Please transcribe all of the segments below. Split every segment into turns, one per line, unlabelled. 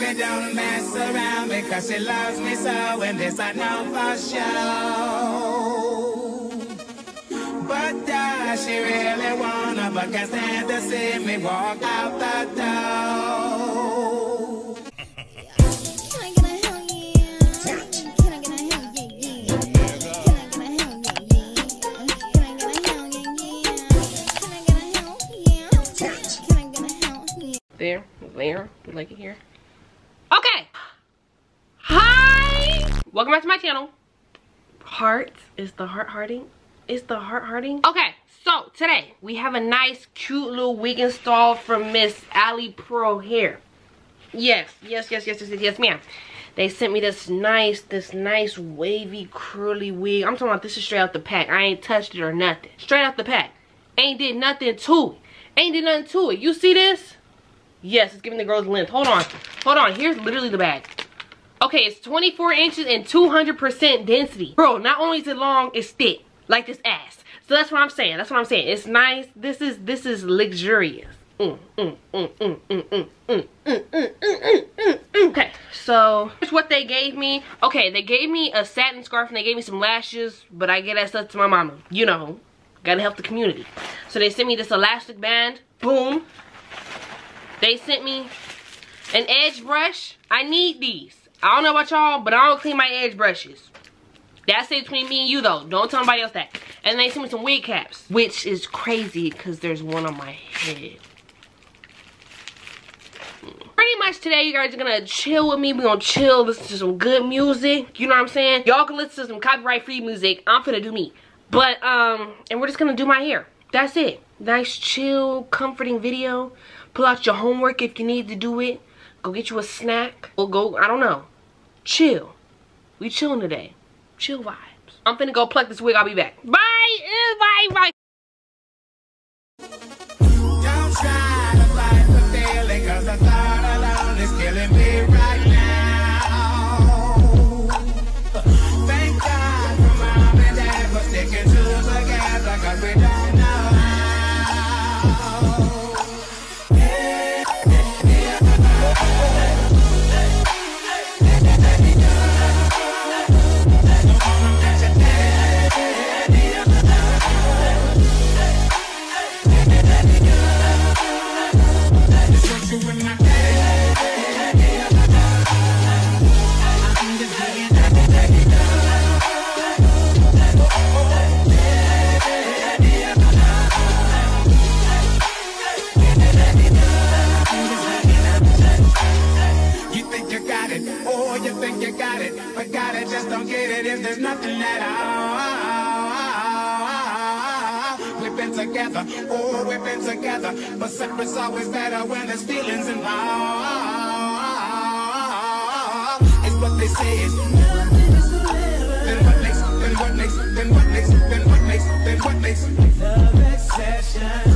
baby, don't mess around because she loves me so, and this I know for sure. But uh, she really wanna, but can't stand to see me walk out the door.
There, there, like it here. Welcome back to my channel. Heart is the heart hearting. Is the heart hearting? Okay, so today we have a nice, cute little wig installed from Miss Ali Pearl Hair. Yes, yes, yes, yes, yes, yes, yes, ma'am. They sent me this nice, this nice wavy, curly wig. I'm talking about this is straight out the pack. I ain't touched it or nothing. Straight out the pack. Ain't did nothing to it. Ain't did nothing to it. You see this? Yes, it's giving the girls length. Hold on. Hold on. Here's literally the bag. Okay, it's 24 inches and 200% density. Bro, not only is it long, it's thick. Like this ass. So that's what I'm saying. That's what I'm saying. It's nice. This is this is luxurious. Okay, so here's what they gave me. Okay, they gave me a satin scarf and they gave me some lashes, but I get that stuff to my mama. You know, gotta help the community. So they sent me this elastic band. Boom. They sent me an edge brush. I need these. I don't know about y'all, but I don't clean my edge brushes. That's it between me and you though. Don't tell nobody else that. And they sent me some wig caps, which is crazy because there's one on my head. Pretty much today, you guys are gonna chill with me. We're gonna chill, listen to some good music. You know what I'm saying? Y'all can listen to some copyright-free music. I'm finna do me. But, um, and we're just gonna do my hair. That's it. Nice, chill, comforting video. Pull out your homework if you need to do it. Go get you a snack. Or go, I don't know. Chill. We chilling today. Chill vibes. I'm finna go pluck this wig. I'll be back. Bye. Bye. Bye.
Don't try to fight the feeling, cause the thought alone is killing me right separate's always better when there's feelings involved. It's what they say is then what makes, then what makes, then what makes, then what makes, then what makes the exception.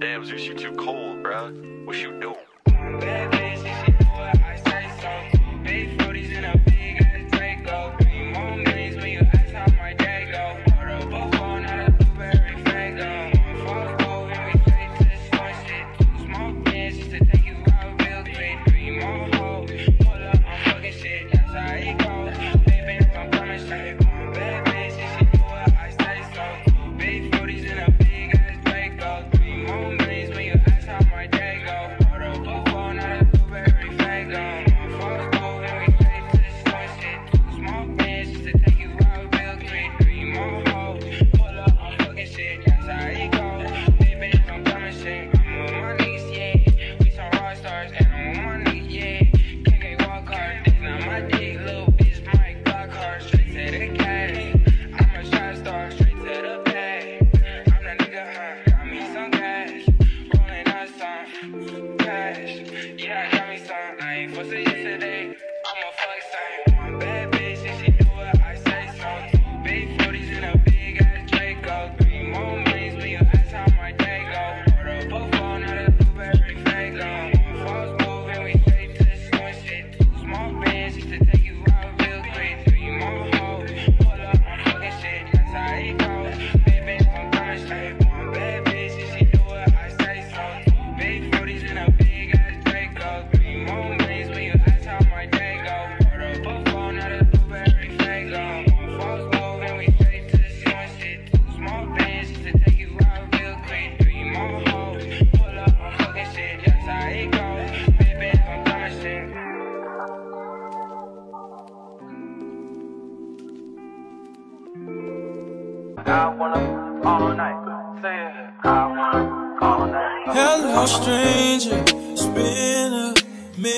Damn, Zeus, you too cold, bruh. What you do?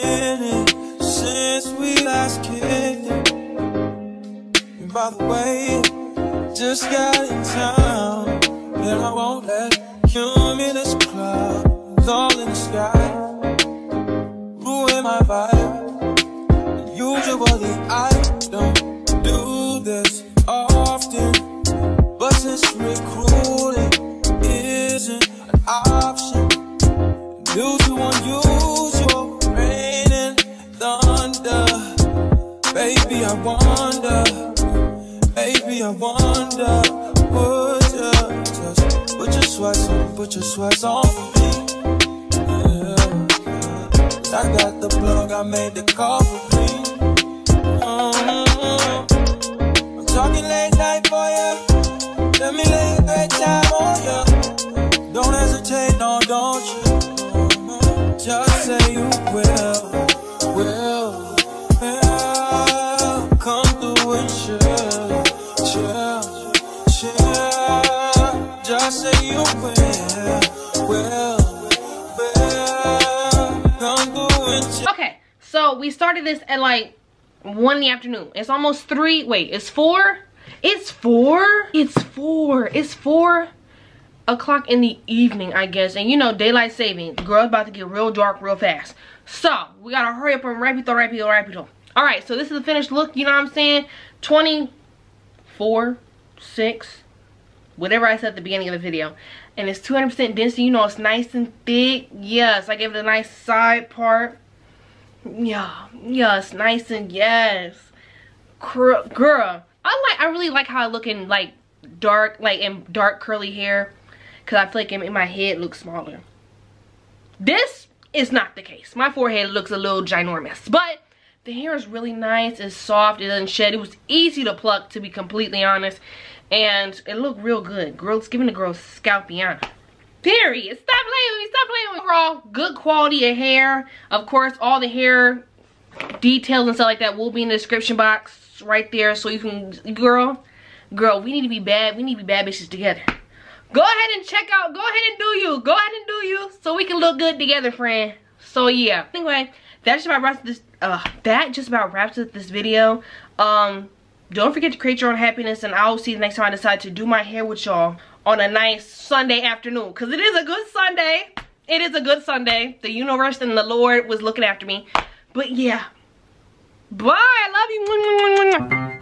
Minute since we last kicked it. And by the way, just got in town. And I won't let cumulus clouds all in the sky sweats on, put your sweats on for me? Yeah. I got the plug, I made the call for me.
Okay, so we started this at like one in the afternoon. It's almost three. Wait, it's four? It's four? It's four. It's four o'clock in the evening, I guess. And you know, daylight saving. The girl's about to get real dark real fast. So, we gotta hurry up and rapido, rapido, rapido. Alright, so this is the finished look, you know what I'm saying? 24, 6, whatever I said at the beginning of the video. And it's 200% density, you know, it's nice and thick. Yes, I gave it a nice side part. Yeah, yes, nice and yes. Girl, I like, I really like how I look in like dark, like in dark curly hair. Cause I feel like in, in my head looks smaller. This is not the case. My forehead looks a little ginormous, but the hair is really nice. It's soft. It doesn't shed. It was easy to pluck, to be completely honest. And it looked real good. Girls, giving the girl scalpiana. Period. Stop playing with me. Stop playing with me. Overall, good quality of hair. Of course, all the hair details and stuff like that will be in the description box right there. So you can, girl, girl, we need to be bad. We need to be bad bitches together. Go ahead and check out. Go ahead and do you. Go ahead and do you so we can look good together, friend. So yeah. Anyway, that just about wraps this. Uh, that just about wraps up this video. Um, don't forget to create your own happiness, and I'll see you next time I decide to do my hair with y'all on a nice Sunday afternoon. Cause it is a good Sunday. It is a good Sunday. The universe and the Lord was looking after me. But yeah. Bye. I love you.